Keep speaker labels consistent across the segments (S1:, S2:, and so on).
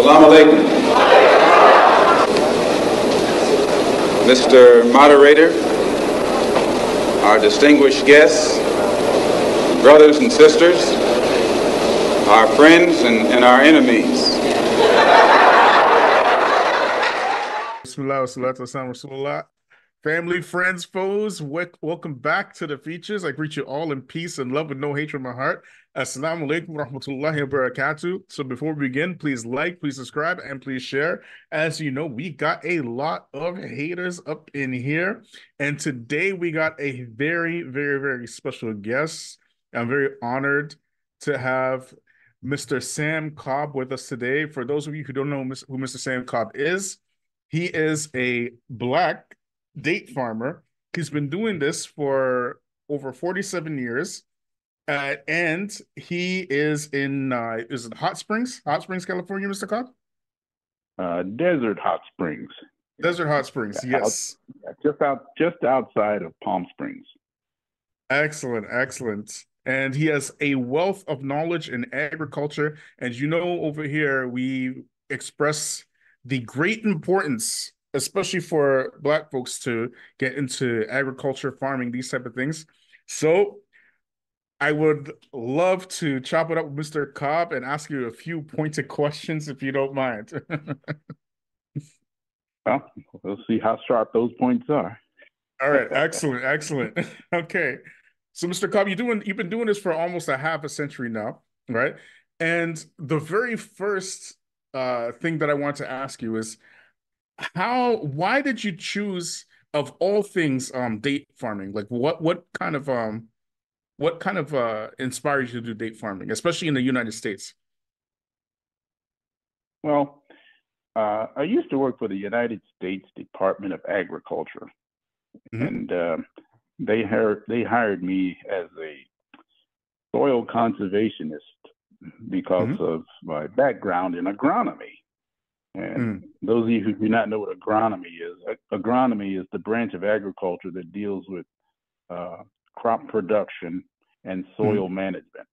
S1: Assalamu alaikum. Mr. Moderator, our distinguished guests, brothers and sisters, our friends and, and our enemies.
S2: Family, friends, foes, welcome back to the Feachaz. I greet you all in peace and love with no hatred in my heart. Assalamu alaikum rahmatullahi wa barakatuh. So before we begin, please like, please subscribe, and please share. As you know, we got a lot of haters up in here. And today we got a very, very, very special guest. I'm very honored to have Mr. Sam Cobb with us today. For those of you who don't know who Mr. Sam Cobb is, he is a black date farmer. He's been doing this for over 47 years. Uh, and he is in uh, is it Hot Springs, Hot Springs, California, Mr. Cobb?
S3: Uh, Desert Hot Springs.
S2: Desert Hot Springs, yes.
S3: Out, just out, just outside of Palm Springs.
S2: Excellent, excellent. And he has a wealth of knowledge in agriculture. And you know, over here we express the great importance especially for black folks to get into agriculture farming these type of things so i would love to chop it up with mr cobb and ask you a few pointed questions if you don't mind.
S3: Well we'll see how sharp those points are.
S2: All right excellent excellent. Okay so mr cobb you doing you've been doing this for almost a half a century now right? And the very first uh, thing that i want to ask you is how why did you choose of all things um date farming? Like what what kind of um what kind of uh inspires you to do date farming especially in the united states
S3: well uh, i used to work for the united states department of agriculture mm-hmm. and uh, they hired they hired me as a soil conservationist because mm-hmm. of my background in agronomy and mm. those of you who do not know what agronomy is, agronomy is the branch of agriculture that deals with uh, crop production and soil mm. management.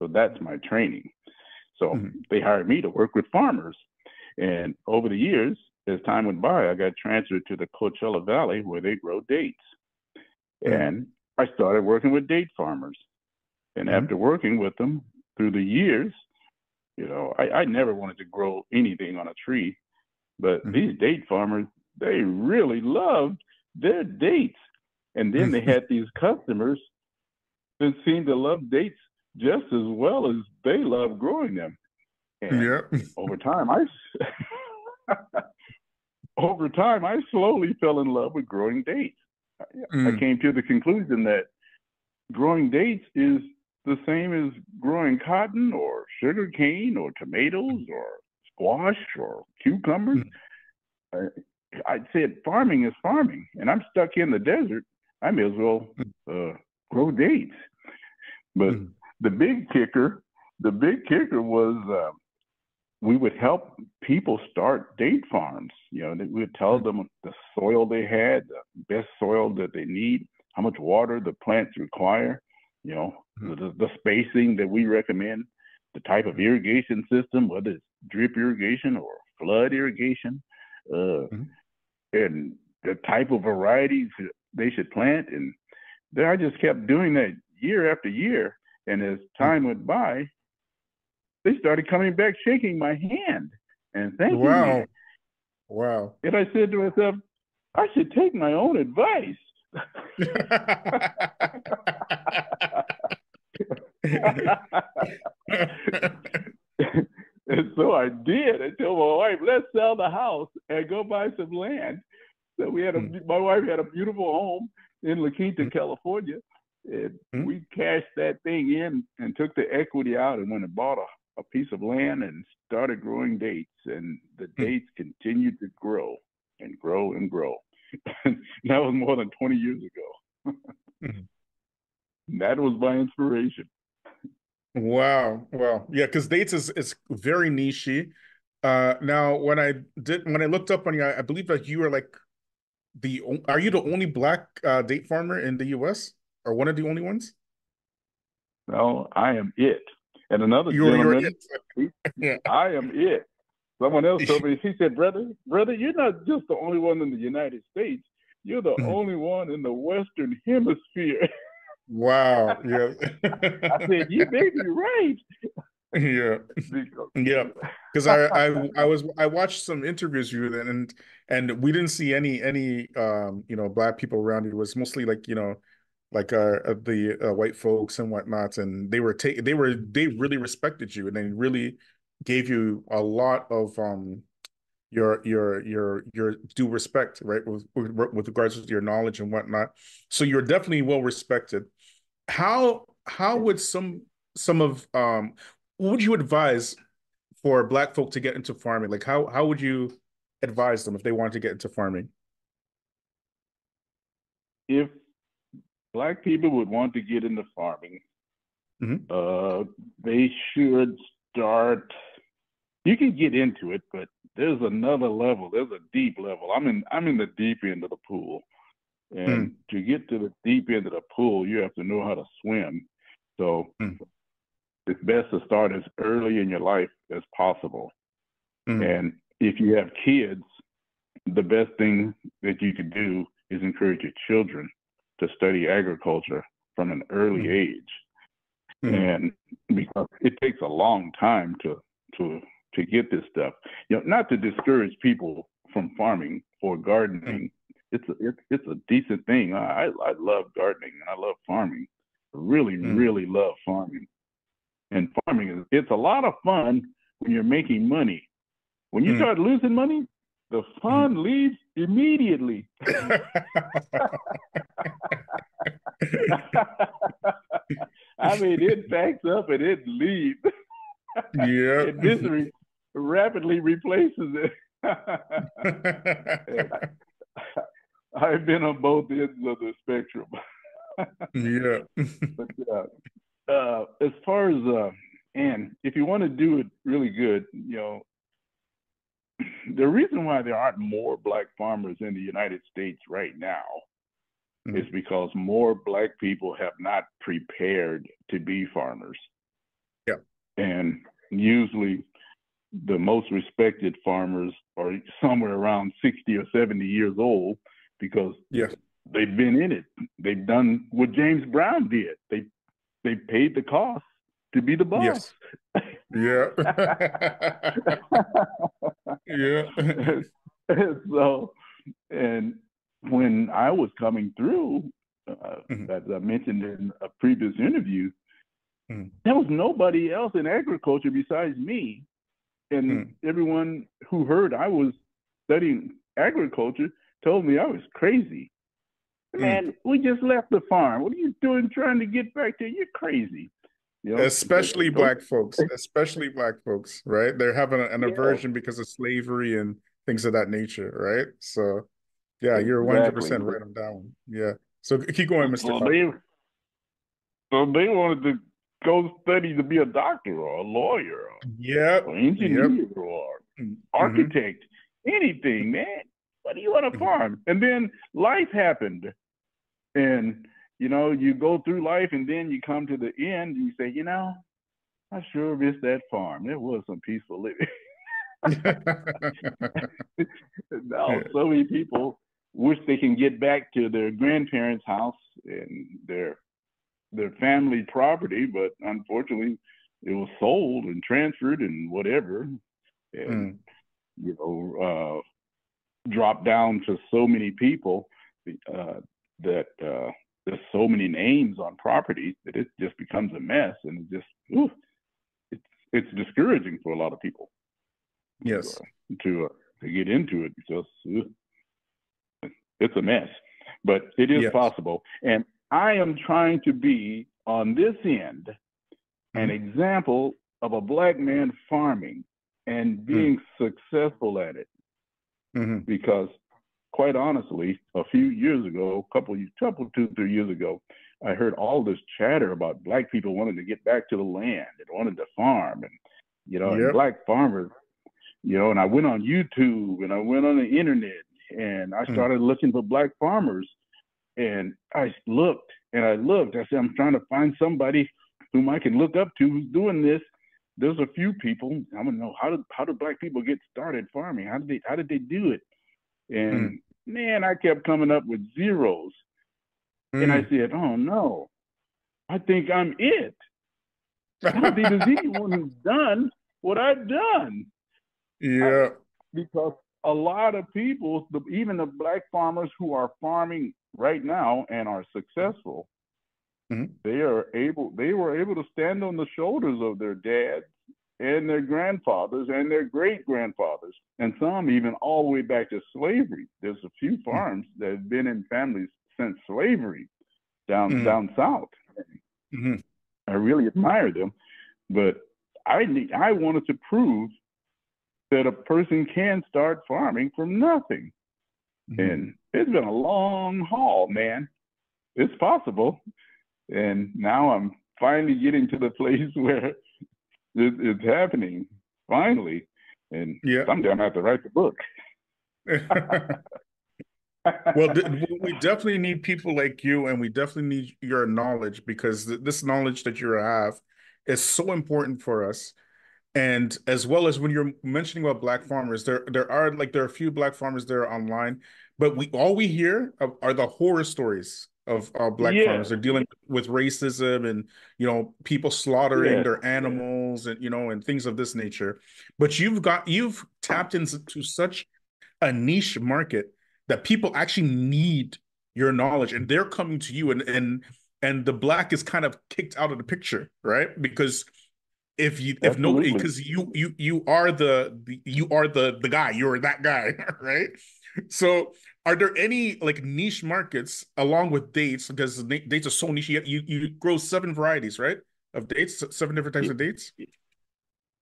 S3: So that's my training. So mm. they hired me to work with farmers. And over the years, as time went by, I got transferred to the Coachella Valley where they grow dates. And I started working with date farmers. And mm-hmm. after working with them through the years, you know, I, I never wanted to grow anything on a tree, but mm-hmm. these date farmers, they really loved their dates. And then they had these customers that seemed to love dates just as well as they love growing them. And yeah. over time, I over time I slowly fell in love with growing dates. Mm. I came to the conclusion that growing dates is the same as growing cotton or sugar cane or tomatoes or squash or cucumbers. Mm. I, I said farming is farming, and I'm stuck in the desert. I may as well uh, grow dates. But mm. the big kicker, the big kicker was uh, we would help people start date farms. You know, we would tell them the soil they had, the best soil that they need, how much water the plants require, you know, mm-hmm. the, the spacing that we recommend, the type of irrigation system, whether it's drip irrigation or flood irrigation, uh, mm-hmm. and the type of varieties they should plant. And then I just kept doing that year after year. And as mm. time went by, they started coming back shaking my hand and thanking wow. me.
S2: Wow.
S3: And I said to myself, I should take my own advice. and so I did. I told my wife, let's sell the house and go buy some land. So we had a, mm. my wife had a beautiful home in La Quinta, mm. California. And mm. we cashed that thing in and took the equity out and went and bought a, a piece of land and started growing dates. And the mm. dates continued to grow and grow and grow. that was more than 20 years ago. mm-hmm. That was my inspiration.
S2: Wow. Wow. Yeah, because dates is is very nichey. Uh now when I did when I looked up on you, I, I believe that you were like the are you the only black uh, date farmer in the US or one of the only ones?
S3: No, I am it. And another you're, gentleman, you're it. yeah. I am it. Someone else told me, he said, brother, brother, you're not just the only one in the United States. You're the
S2: Mhm.
S3: only one in the Western Hemisphere.
S2: Wow. Yeah.
S3: I said, you may be right.
S2: yeah.
S3: Because-
S2: Yeah. Because I, I I was I watched some interviews with you and and we didn't see any any um you know black people around you. It was mostly like you know like uh uh, the uh, white folks and whatnot, and they were taking they were they really respected you and they really gave you a lot of um your your your your due respect, right, with with, with regards to your knowledge and whatnot. So you're definitely well respected. How how would some some of um what would you advise for black folk to get into farming? Like how how would you advise them if they wanted to get into farming?
S3: if black people would want to get into farming,
S2: Mhm.
S3: uh, they should start. You can get into it, but there's another level. There's a deep level. I'm in. I'm in the deep end of the pool, and to get to the deep end of the pool, you have to know how to swim. So
S2: Mm.
S3: It's best to start as early in your life as possible.
S2: Mm.
S3: And if you have kids, the best thing that you could do is encourage your children to study agriculture from an early
S2: Mhm.
S3: age.
S2: Mm.
S3: And because it takes a long time to to to get this stuff. You know, not to discourage people from farming or gardening. It's a it's, it's a decent thing. I I I love gardening and I love farming. Really,
S2: Mm.
S3: really love farming. And farming is it's a lot of fun when you're making money. When you
S2: Mm.
S3: start losing money, the fun leaves immediately. I mean, it backs up and it leaves.
S2: yeah.
S3: and misery rapidly replaces it. I've been on both ends of the spectrum.
S2: yeah.
S3: but uh, uh, as far as uh, and if you want to do it really good, you know, the reason why there aren't more black farmers in the United States right now
S2: Mhm.
S3: is because more black people have not prepared to be farmers.
S2: Yeah.
S3: And usually the most respected farmers are somewhere around 60 or 70 years old because
S2: Yeah.
S3: they've been in it. They've done what James Brown did. They they paid the cost to be the boss.
S2: Yes. Yeah. yeah.
S3: so, and when I was coming through, uh,
S2: Mhm.
S3: as I mentioned in a previous interview,
S2: Mhm.
S3: there was nobody else in agriculture besides me. And
S2: Mhm.
S3: everyone who heard I was studying agriculture told me I was crazy.
S2: Mm.
S3: Man, we just left the farm. What are you doing trying to get back there? You're crazy. You know,
S2: Especially black folks, especially black folks, right? They're having an
S3: Yeah.
S2: aversion because of slavery and things of that nature, right? So, yeah, you're 100%
S3: Exactly.
S2: right on that one. Yeah. So keep going, Mr.
S3: So they, so they wanted to go study to be a doctor or a lawyer or,
S2: Yep.
S3: or engineer or
S2: Mhm.
S3: architect, anything, man. What do you want to
S2: Mhm.
S3: farm? And then life happened. And, you know, you go through life and then you come to the end and you say, you know, I sure miss that farm. There was some peaceful living. now, so many people wish they can get back to their grandparents' house and their their family property, but unfortunately, it was sold and transferred and whatever, and
S2: Mm.
S3: you know, uh, dropped down to so many people uh, that uh, there's so many names on property that it just becomes a mess, and it just ooh, it's it's discouraging for a lot of people
S2: Yes.
S3: to uh, to get into it because uh, it's a mess. But it is
S2: Yes.
S3: possible, and I am trying to be on this end an
S2: Mhm.
S3: example of a black man farming and being successful at it.
S2: Mhm.
S3: Because, quite honestly, a few years ago, a couple, couple, two, three years ago, I heard all this chatter about black people wanting to get back to the land and wanted to farm, and you know, and black farmers, you know. And I went on YouTube and I went on the internet and I
S2: Mm.
S3: started looking for black farmers, and I looked and I looked. I said, I'm trying to find somebody whom I can look up to who's doing this, there's a few people. I want to know how did how did black people get started farming? How did they how did they do it? And mm. man, I kept coming up with zeros. Mm. And I mm. said, oh no, I think I'm it. I don't think there's anyone who's done what I've done.
S2: Yeah. I,
S3: because a lot of people, even the black farmers who are farming right now and are successful, mm-hmm. they are able they were able to stand on the shoulders of their dads and their grandfathers and their great grandfathers, and some even all the way back to slavery. There's a few mm-hmm. farms that have been in families since slavery down mm-hmm. down south. Mm-hmm. I really admire them, but I need I wanted to prove that a person can start farming from nothing. Mm-hmm. And it's been a long haul, man. It's possible. And now I'm finally getting to the place where it's happening, finally. And yeah. someday I'm to have to write the book.
S2: well, we definitely need people like you, and we definitely need your knowledge because this knowledge that you have is so important for us and as well as when you're mentioning about black farmers there there are like there are a few black farmers there online but we all we hear are the horror stories of uh, black yeah. farmers. They're dealing with racism and you know people slaughtering yeah. their animals and you know and things of this nature. But you've got you've tapped into such a niche market that people actually need your knowledge and they're coming to you and and and the black is kind of kicked out of the picture right? Because if you if nobody because you you you are the, the you are the the guy you're that guy right so are there any like niche markets along with dates because dates are so niche you you grow seven varieties right of dates seven different types of dates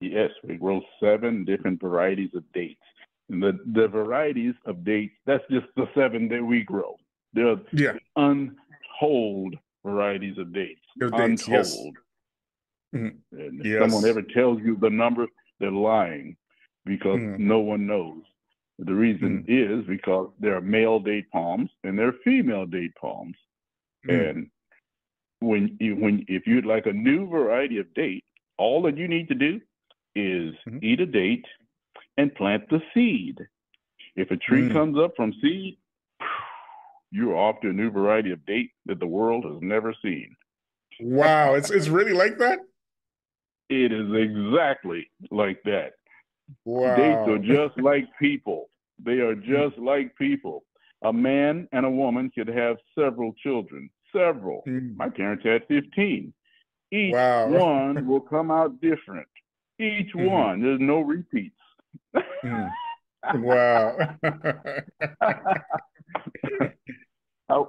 S3: yes we grow seven different varieties of dates and the the varieties of dates that's just the seven that we grow there are yeah. untold varieties of dates, dates untold yes. Mm-hmm. And if yes. someone ever tells you the number, they're lying because mm-hmm. no one knows. The reason mm-hmm. is because there are male date palms and there are female date palms. Mm. And when you when if you'd like a new variety of date, all that you need to do is mm-hmm. eat a date and plant the seed. If a tree mm. comes up from seed, you're off to a new variety of date that the world has never seen.
S2: Wow, it's it's really like that?
S3: It is exactly like that. Wow. Dates are just like people. They are just like people. A man and a woman could have several children. Several. Mm. My parents had 15. Each wow. one will come out different. Each mm. one. There's no repeats.
S2: mm. Wow.
S3: uh,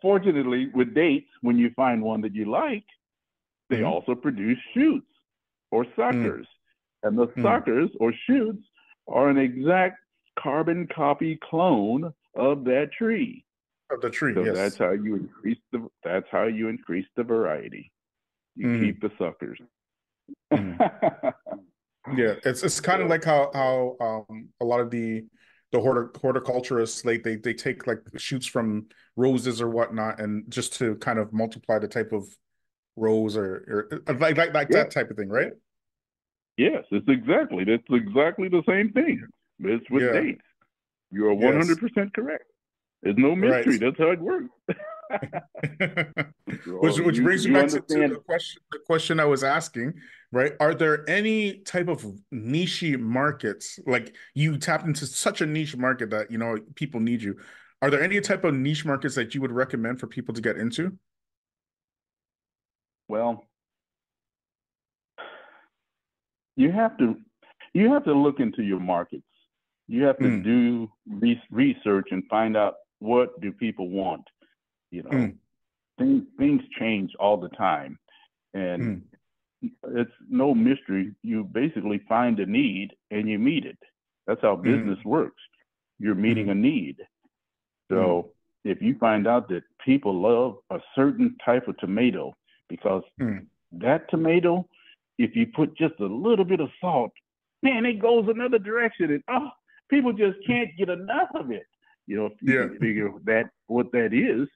S3: fortunately, with dates, when you find one that you like, they mm-hmm. also produce shoots or mm. suckers. And the mm. suckers or shoots are an exact carbon copy clone of that tree.
S2: Of the tree,
S3: so
S2: yes.
S3: that's how you increase the that's how you increase the variety. You mm. keep the suckers.
S2: Mm. yeah, it's it's kind of like how how um a lot of the the horticulturists like they they take like shoots from roses or whatnot and just to kind of multiply the type of rose or, or like like, like yeah. that type of thing, right?
S3: Yes, it's exactly that's exactly the same thing. It's with yeah. dates. You are one hundred percent correct. There's no mystery. Right. That's how it works.
S2: which which brings you, me back to, to, the question the question I was asking, right? Are there any type of niche markets like you tapped into such a niche market that you know people need you? Are there any type of niche markets that you would recommend for people to get into?
S3: Well, you have to you have to look into your markets. You have to mm. do re- research and find out what do people want. You know, mm. things things change all the time, and mm. it's no mystery. You basically find a need and you meet it. That's how hmm. business works. You're meeting hmm. a need. So hmm. if you find out that people love a certain type of tomato because that tomato, if you put just a little bit of salt, man, it goes another direction, and oh, people just can't get enough of it. You know, if you yeah. figure that what that is,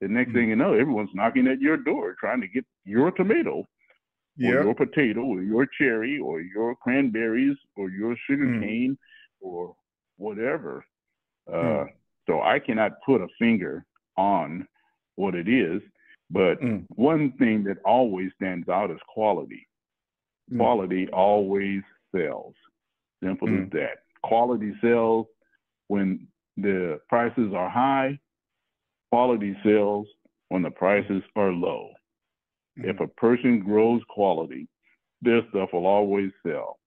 S3: the next thing you know, everyone's knocking at your door trying to get your tomato. or your potato or your cherry or your cranberries or your sugar
S2: Mm.
S3: cane or whatever. Uh,
S2: Mm.
S3: So I cannot put a finger on what it is, but
S2: Mm.
S3: one thing that always stands out is quality.
S2: Mm.
S3: Quality always sells. Simple as
S2: Mm.
S3: that. Quality sells when the prices are high. Quality sells when the prices are low. If
S2: Mm.
S3: a person grows quality, their stuff will always sell.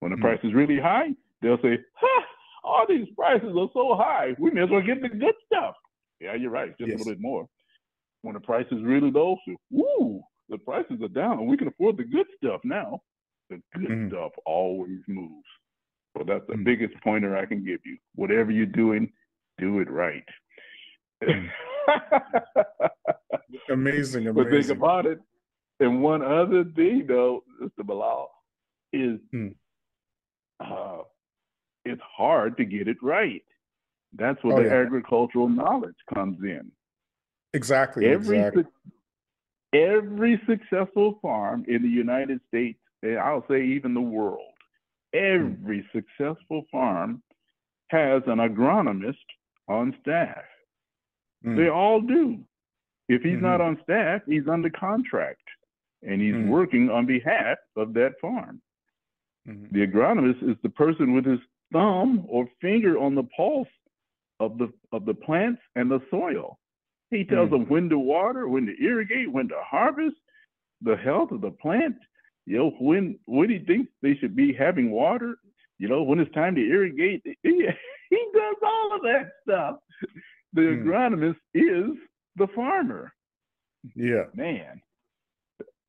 S3: When the
S2: Mm.
S3: price is really high, they'll say, ha, all these prices are so high. We may as well get the good stuff. Yeah, you're right. Just
S2: Yes.
S3: a little bit more. When the price is really low, so, woo, the prices are down. And we can afford the good stuff now. The good
S2: Mhm.
S3: stuff always moves. So that's the
S2: Mm.
S3: biggest pointer I can give you. Whatever you're doing, do it right.
S2: Mm. Amazing,
S3: But think about it. And one other thing, though, Mr. Bilal, is
S2: Hmm.
S3: uh, it's hard to get it right. That's where
S2: Oh,
S3: the
S2: yeah.
S3: agricultural knowledge comes in.
S2: Exactly,
S3: Every
S2: exactly.
S3: Every successful farm in the United States, and I'll say even the world, every successful farm has an agronomist on staff.
S2: Mm.
S3: They all do. If he's
S2: Mhm.
S3: not on staff, he's under contract and he's
S2: Mm.
S3: working on behalf of that farm.
S2: Mhm.
S3: The agronomist is the person with his thumb or finger on the pulse of the of the plants and the soil. He tells
S2: Mm.
S3: them when to water, when to irrigate, when to harvest, the health of the plant, you know, when when he thinks they should be having water, you know, when it's time to irrigate. He, he does all of that stuff. The
S2: Mm.
S3: agronomist is the farmer.
S2: Yeah.
S3: Man,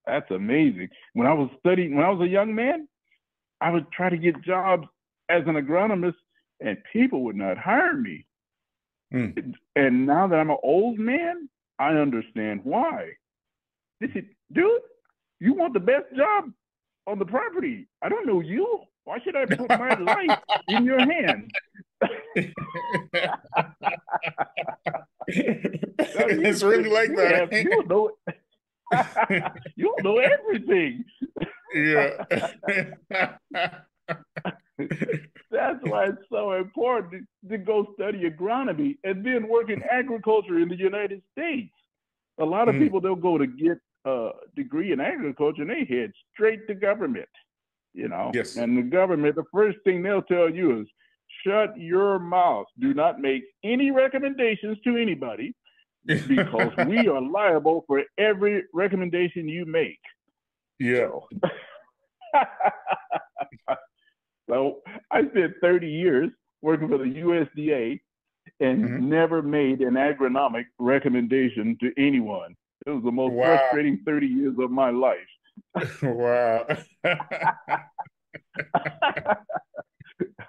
S3: that's amazing. When I was studying, when I was a young man, I would try to get jobs as an agronomist, and people would not hire me.
S2: Mm.
S3: And now that I'm an old man, I understand why. They said, dude, you want the best job on the property. I don't know you. Why should I put my life in your hands?
S2: it's really like
S3: You
S2: that.
S3: have- you know, you know everything.
S2: yeah.
S3: That's why it's so important to, go study agronomy and then work in agriculture in the United States. A lot of
S2: Mm.
S3: people they'll go to get a degree in agriculture and they head straight to government, you know.
S2: Yes.
S3: And the government, the first thing they'll tell you is, "Shut your mouth. Do not make any recommendations to anybody because we are liable for every recommendation you make."
S2: yeah.
S3: so I spent 30 years working for the USDA and
S2: Mhm.
S3: never made an agronomic recommendation to anyone. It was the most
S2: Wow.
S3: frustrating 30 years of my life.
S2: wow.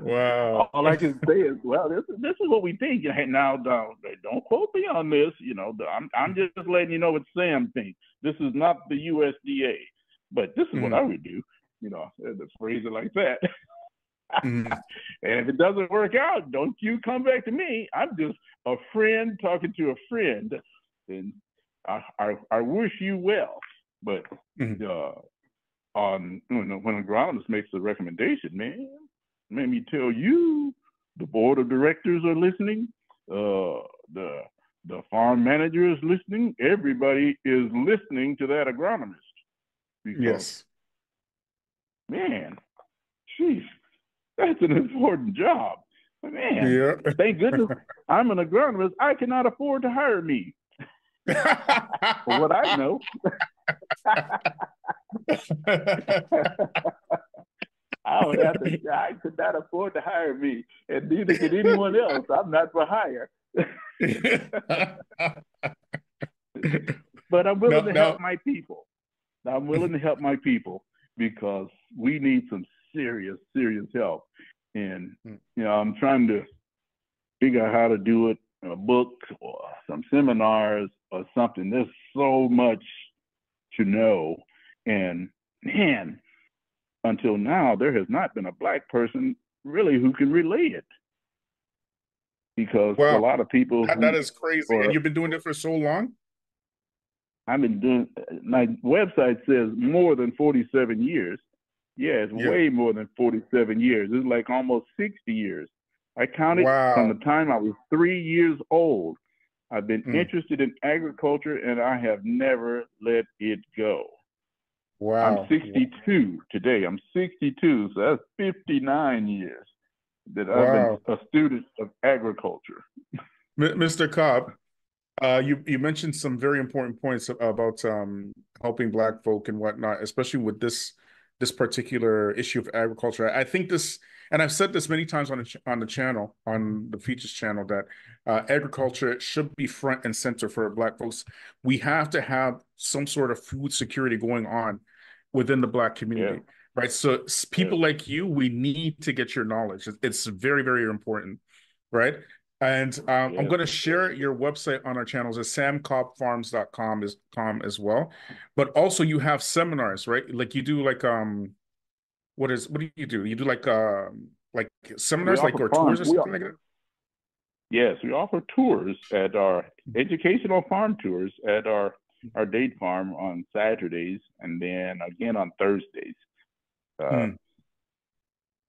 S2: wow.
S3: All I can say is, well, this is this is what we think. Now, don't, don't quote me on this. You know, I'm I'm just letting you know what Sam thinks. This is not the USDA, but this is what
S2: Mhm.
S3: I would do. You know, let's phrase it like that.
S2: Mhm.
S3: And if it doesn't work out, don't you come back to me. I'm just a friend talking to a friend, and I I, I wish you well. But
S2: Mhm.
S3: uh, on you know, when an agronomist makes a recommendation, man, let me tell you, the board of directors are listening. Uh, the the farm manager is listening. Everybody is listening to that agronomist. Because,
S2: Yes.
S3: man, jeez, that's an important job. Man,
S2: Yeah.
S3: thank goodness I'm an agronomist. I cannot afford to hire me. For what I know, I would have to. I could not afford to hire me, and neither could anyone else. I'm not for hire. But I'm willing
S2: No,
S3: to
S2: no.
S3: help my people. I'm willing to help my people because we need some serious, serious help. And
S2: Mm.
S3: you know, I'm trying to figure out how to do it in a book or some seminars or something. There's so much to know. And man, until now, there has not been a black person really who can relay it. Because
S2: Wow.
S3: a lot of people
S2: That- that is crazy.
S3: or-
S2: and you've been doing it for so long?
S3: I've been doing. My website says more than 47 years. Yeah, it's
S2: Yeah.
S3: way more than 47 years. It's like almost 60 years. I counted
S2: Wow.
S3: from the time I was three years old. I've been
S2: Mm.
S3: interested in agriculture and I have never let it go.
S2: Wow.
S3: I'm 62 today. I'm 62, so that's 59 years that
S2: Wow.
S3: I've been a student of agriculture.
S2: M- Mr. Cobb, uh, you you mentioned some very important points about um, helping Black folk and whatnot, especially with this this particular issue of agriculture. I think this, and I've said this many times on the on the channel, on the Feachaz channel, that uh, agriculture should be front and center for Black folks. We have to have some sort of food security going on within the Black community, right? So people like you, we need to get your knowledge. It's very very important, right? And um, I'm going to share your website on our channels at samcobbfarms.com is com as well. But also you have seminars, right? Like you do like um what is what do you do? You do like um like seminars like or tours or something like that?
S3: Yes, we offer tours at our educational farm tours at our our date farm on Saturdays and then again on Thursdays. Uh,
S2: Hmm.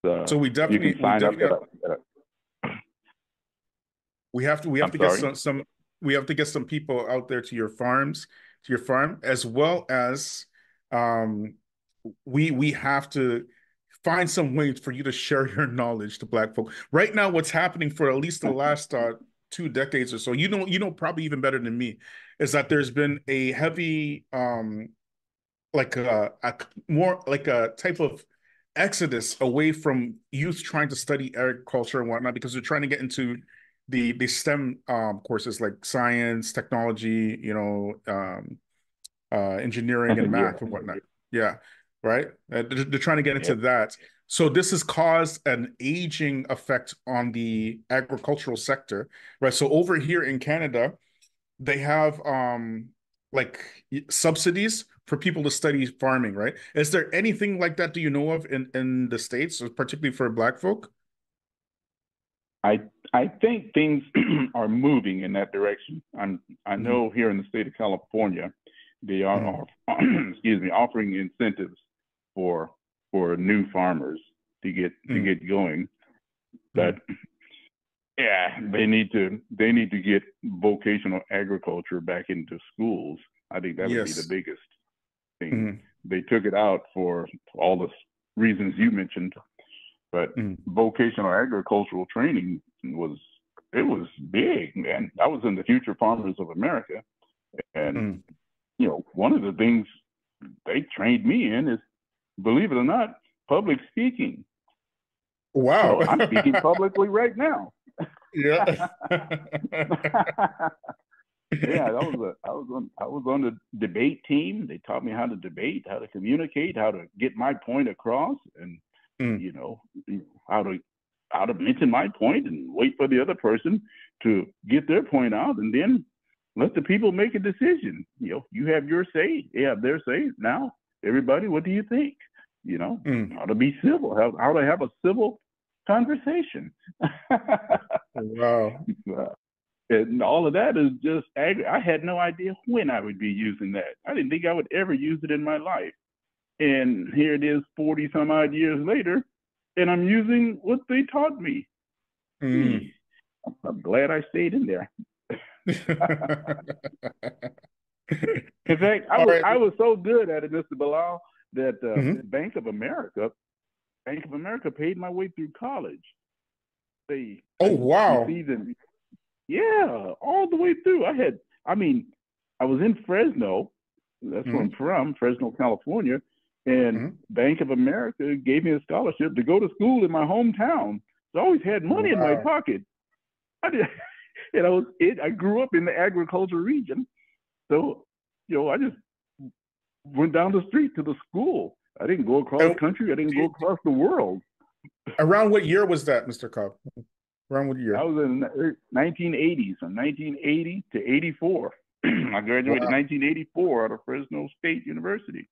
S3: so
S2: So we
S3: you
S2: definitely,
S3: can
S2: we
S3: sign up at at
S2: we have to we have
S3: I'm
S2: to get some some we have to get some people out there to your farms to your farm as well as um we we have to find some ways for you to share your knowledge to black folk. Right now what's happening for at least the last uh two decades or so you know you know probably even better than me is that there's been a heavy um like a, a more like a type of exodus away from youth trying to study agriculture and whatnot because they're trying to get into the the STEM um, courses like science, technology, you know, um, uh, engineering and math and whatnot. Yeah, right. Uh, they're, they're trying to get into
S3: Yeah.
S2: that. So this has caused an aging effect on the agricultural sector, right? So over here in Canada, they have um like subsidies for people to study farming, right? Is there anything like that do you know of in in the states, particularly for Black folk?
S3: I I think things are moving in that direction. I'm I know here in the state of California, they are off- excuse me offering incentives for for new farmers to get to
S2: Mhm.
S3: get going. But yeah, they need to they need to get vocational agriculture back into schools. I think that would be the biggest thing.
S2: Mhm.
S3: They took it out for all the reasons you mentioned, but
S2: Mm.
S3: vocational agricultural training was it was big, man. I was in the Future Farmers of America, and
S2: Mm.
S3: you know one of the things they trained me in is, believe it or not, public speaking.
S2: Wow.
S3: So I'm speaking publicly right now.
S2: yeah.
S3: yeah, that was a I was on I was on the debate team. They taught me how to debate, how to communicate, how to get my point across, and
S2: Mm.
S3: you know how to how to mention my point and wait for the other person to get their point out, and then let the people make a decision. You know, you have your say, they have their say. Now, everybody, what do you think? You know,
S2: Mm.
S3: how to be civil, how how to have a civil conversation.
S2: Wow.
S3: Uh, and all of that is just ag- I had no idea when I would be using that. I didn't think I would ever use it in my life. And here it is 40 some odd years later, and I'm using what they taught me.
S2: Mm.
S3: I'm glad I stayed in there. In fact, I
S2: All
S3: was
S2: right.
S3: I was so good at it, Mr. Bilal, that uh,
S2: Mhm.
S3: Bank of America, Bank of America paid my way through college. They
S2: Oh, wow.
S3: an- yeah, all the way through. I had, I mean, I was in Fresno. That's where I'm from, Fresno, California, and
S2: Mhm.
S3: Bank of America gave me a scholarship to go to school in my hometown. So I always had money in my pocket. I did, and I was it. I grew up in the agriculture region, so you know, I just went down the street to the school. I didn't go across the country. I didn't go across the world.
S2: Around what year was that, Mr. Cobb? Around what year?
S3: I was in the 1980s, from 1980 to 84. I graduated
S2: Wow.
S3: in 1984 out of Fresno State University.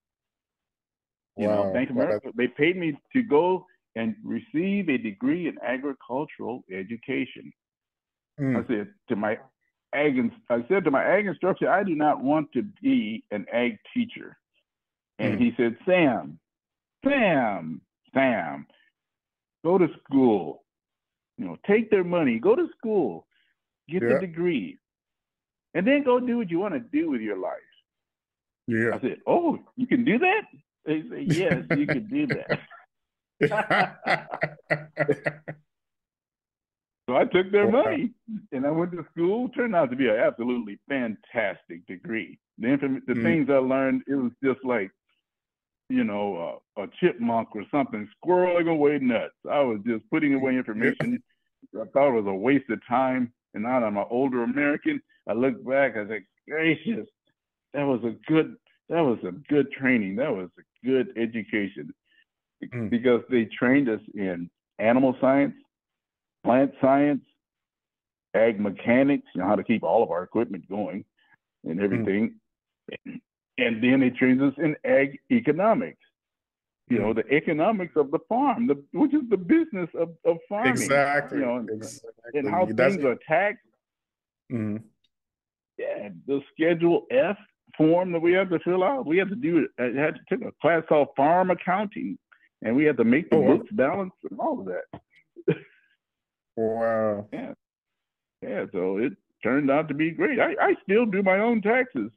S3: You know,
S2: Wow.
S3: Bank of America, they paid me to go and receive a degree in agricultural education.
S2: Mm.
S3: I said to my ag. I said to my ag instructor, I do not want to be an ag teacher. And
S2: Hmm.
S3: he said, Sam, Sam, Sam, go to school. You know, take their money, go to school, get
S2: Yeah.
S3: the degree, and then go do what you want to do with your life.
S2: Yeah.
S3: I said, Oh, you can do that? They said, Yes, you can do that. So I took their
S2: Wow.
S3: money and I went to school. Turned out to be an absolutely fantastic degree. The inform- the
S2: Mm.
S3: things I learned, it was just like, you know, uh, a chipmunk or something, squirreling away nuts. I was just putting away information. I thought it was a waste of time. And now that I'm an older American, I look back, I say, gracious, that was a good, that was a good training. That was a good education
S2: Mm.
S3: because they trained us in animal science, plant science, ag mechanics, you know, how to keep all of our equipment going and everything. And then they trained us in ag economics, you know, the economics of the farm, the, which is the business of, of farming.
S2: exactly.
S3: You know, and,
S2: exactly.
S3: and how
S2: That's-
S3: things are taxed.
S2: Mhm.
S3: Yeah, the Schedule F form that we had to fill out, we had to do it. I had to take a class called farm accounting, and we had to make the
S2: Oh,
S3: books balance and all of that.
S2: Wow.
S3: Yeah, Yeah. so it turned out to be great. I, I still do my own taxes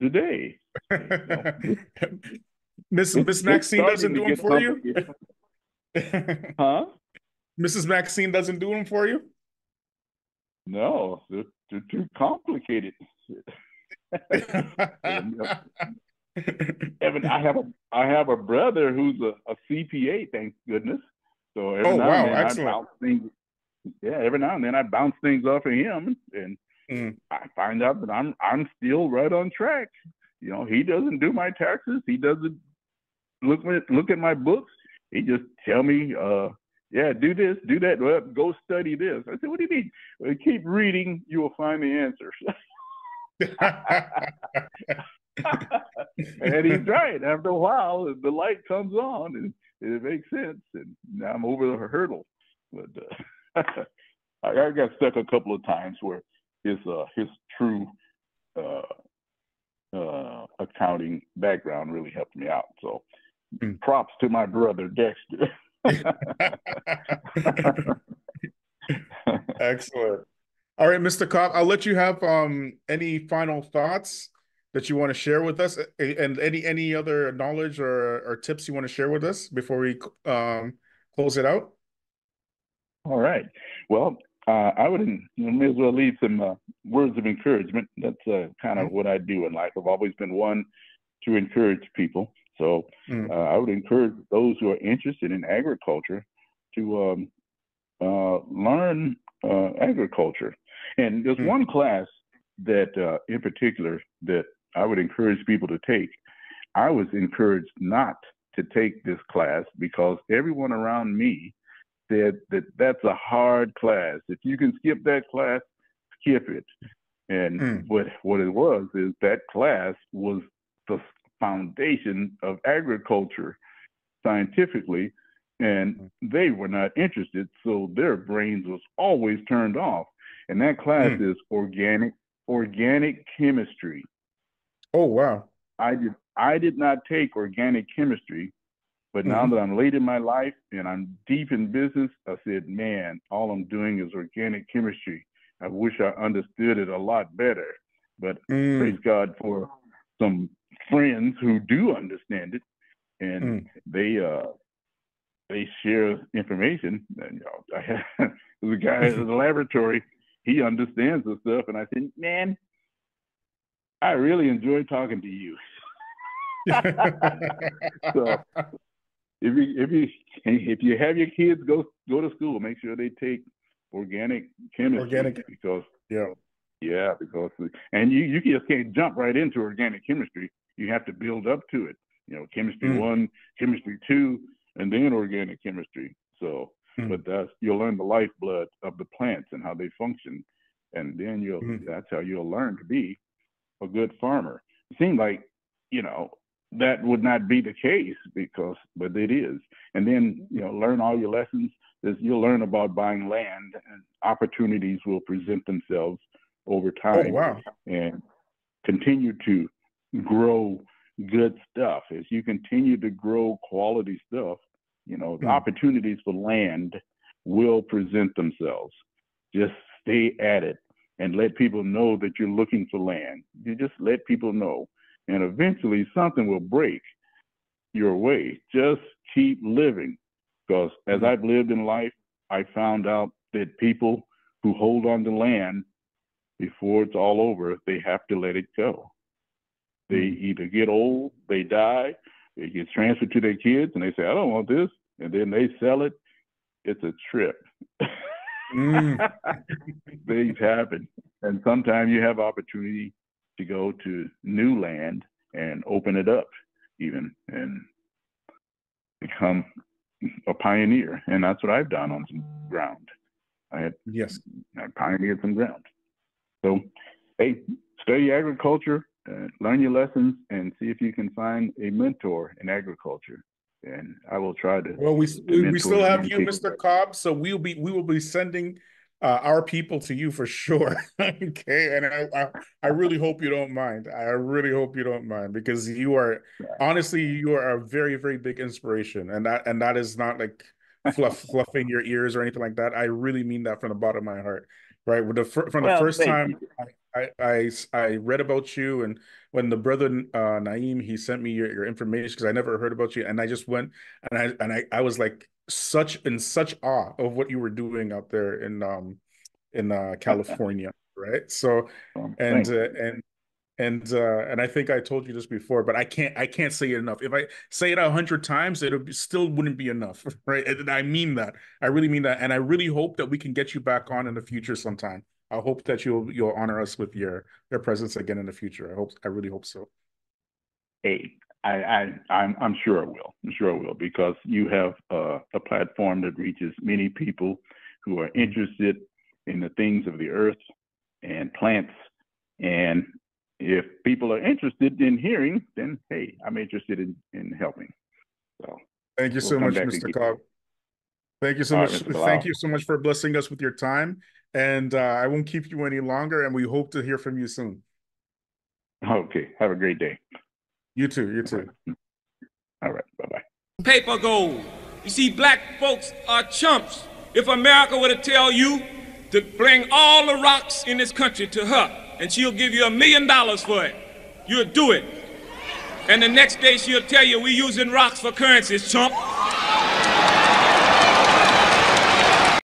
S3: today.
S2: Miss Miss Maxine doesn't do them for you?
S3: Huh?
S2: Mrs. Maxine doesn't do them for you?
S3: No, they're, they're too complicated. Evan, I have a I have a brother who's a, a CPA, thank goodness. So every
S2: Oh,
S3: now
S2: wow,
S3: and then
S2: excellent.
S3: I bounce things. Yeah, every now and then I bounce things off of him, and
S2: Mm.
S3: I find out that I'm I'm still right on track. You know, he doesn't do my taxes. He doesn't look at look at my books. He just tell me, uh, yeah, do this, do that. Well, go study this. I said, what do you mean? Well, keep reading, you will find the answers. and he's right. After a while, the light comes on and, it makes sense. And now I'm over the hurdle. But uh, I, I got stuck a couple of times where his uh, his true uh, uh, accounting background really helped me out. So
S2: Mm.
S3: props to my brother Dexter.
S2: Excellent. All right, Mr. Cobb, I'll let you have um any final thoughts that you want to share with us and any any other knowledge or or tips you want to share with us before we um close it out.
S3: All right. Well, uh, I would you know, may as well leave some uh, words of encouragement. That's uh, kind of what I do in life. I've always been one to encourage people. So
S2: Mm.
S3: uh, I would encourage those who are interested in agriculture to um, uh, learn uh, agriculture. And there's
S2: Mm.
S3: one class that, uh, in particular, that I would encourage people to take. I was encouraged not to take this class because everyone around me said that that's a hard class. If you can skip that class, skip it. And
S2: Mm.
S3: what what it was is that class was the foundation of agriculture scientifically, and they were not interested, so their brains was always turned off. And that class is organic organic chemistry.
S2: Oh wow.
S3: I did I did not take organic chemistry, but now
S2: Mhm.
S3: that I'm late in my life and I'm deep in business, I said, man, all I'm doing is organic chemistry. I wish I understood it a lot better. But
S2: Mm.
S3: praise God for some friends who do understand it and
S2: Mm.
S3: they uh they share information. And, you know, I had a guy in the laboratory, he understands the stuff, and I said, man, I really enjoy talking to you. So if you if you if you have your kids go go to school, make sure they take organic chemistry
S2: Organic.
S3: because
S2: Yeah.
S3: yeah, because and you you just can't jump right into organic chemistry. You have to build up to it. You know, chemistry
S2: Mm.
S3: one, chemistry two, and then organic chemistry. So,
S2: Mm.
S3: but that's you'll learn the lifeblood of the plants and how they function, and then you'll
S2: Mm.
S3: that's how you'll learn to be a good farmer. It seemed like you know that would not be the case because, but it is. And then you know learn all your lessons. There's, you'll learn about buying land, and opportunities will present themselves over
S2: Oh,
S3: time
S2: wow.
S3: and continue to grow good stuff. As you continue to grow quality stuff, you know, the
S2: Hmm.
S3: opportunities for land will present themselves. Just stay at it and let people know that you're looking for land. You just let people know. And eventually something will break your way. Just keep living. Because as
S2: Hmm.
S3: I've lived in life, I found out that people who hold on to land before it's all over, they have to let it go. They
S2: Hmm.
S3: either get old, they die, it gets transferred to their kids, and they say, I don't want this. And then they sell it. It's a trip.
S2: Mm.
S3: Things happen. And sometimes you have opportunity to go to new land and open it up even and become a pioneer. And that's what I've done on some ground. I had
S2: Yes.
S3: I pioneered some ground. So, hey, study agriculture, uh, learn your lessons, and see if you can find a mentor in agriculture. And I will try to.
S2: Well, we
S3: to
S2: we, still have you,
S3: people
S2: Mr. Cobb. So we'll be we will be sending uh, our people to you for sure. okay, and I, I I really hope you don't mind. I really hope you don't mind because you are honestly you are a very very big inspiration, and that and that is not like fluff fluffing your ears or anything like that. I really mean that from the bottom of my heart. Right, with the from the
S3: Well,
S2: first time. I, I I read about you and when the brother uh Naeem he sent me your, your information because I never heard about you and I just went and I and I, I was like such in such awe of what you were doing out there in um in uh California right? So
S3: Um,
S2: and uh, and and uh and I think I told you this before but I can't I can't say it enough. If I say it a hundred times it still wouldn't be enough right? And I mean that. I really mean that and I really hope that we can get you back on in the future sometime I hope that you'll you'll honor us with your your presence again in the future. I hope I really hope so.
S3: hey, I, I, I'm, I'm sure it will. I'm sure it will because you have uh, a platform that reaches many people who are interested in the things of the earth and plants. And if people are interested in hearing, then hey, I'm interested in, in helping. So
S2: Thank you
S3: We'll
S2: so much, Mr. Cobb. Thank you so
S3: All right,
S2: much.
S3: Mr.
S2: Thank you so much for blessing us with your time. And uh, I won't keep you any longer. And we hope to hear from you soon.
S3: okay, have a great day.
S2: You too. You too.
S3: All right, bye bye.
S4: paper gold. You see, black folks are chumps. If America were to tell you to bring all the rocks in this country to her, and she'll give you a million dollars for it, you'll do it. And the next day she'll tell you we're using rocks for currencies, chump.